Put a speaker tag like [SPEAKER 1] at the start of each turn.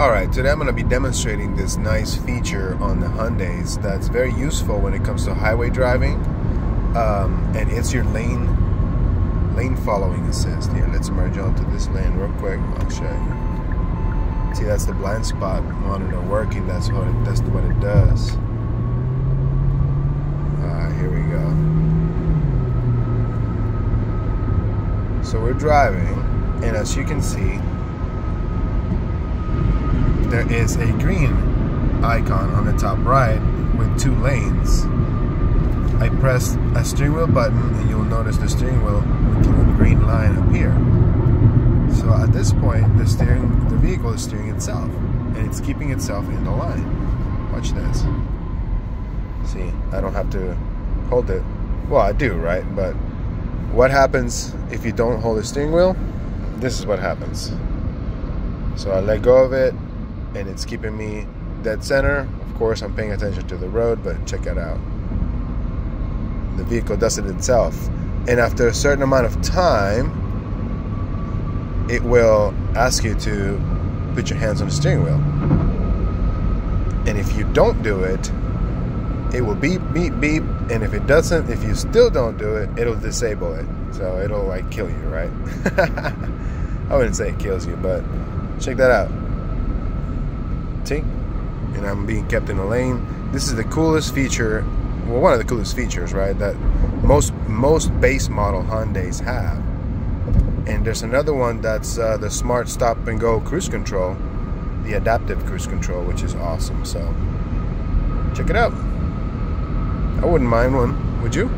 [SPEAKER 1] Alright, today I'm going to be demonstrating this nice feature on the Hyundais that's very useful when it comes to highway driving. Um, and it's your lane lane following assist. Here, let's merge onto this lane real quick. I'll show you. See, that's the blind spot monitor working. That's what it, that's what it does. Uh, here we go. So we're driving, and as you can see, there is a green icon on the top right with two lanes. I press a steering wheel button and you'll notice the steering wheel with the green line appear. So at this point, the steering, the vehicle is steering itself and it's keeping itself in the line. Watch this. See, I don't have to hold it. Well, I do, right? But what happens if you don't hold the steering wheel? This is what happens. So I let go of it, and it's keeping me dead center. Of course, I'm paying attention to the road, but check it out. The vehicle does it itself. And after a certain amount of time, it will ask you to put your hands on the steering wheel. And if you don't do it, it will beep, beep, beep. And if it doesn't, if you still don't do it, it'll disable it. So it'll like kill you, right? I wouldn't say it kills you, but check that out and I'm being kept in the lane. This is the coolest feature, well, one of the coolest features, right? That most most base model Hyundai's have. And there's another one that's uh, the smart stop and go cruise control, the adaptive cruise control, which is awesome. So check it out. I wouldn't mind one, would you?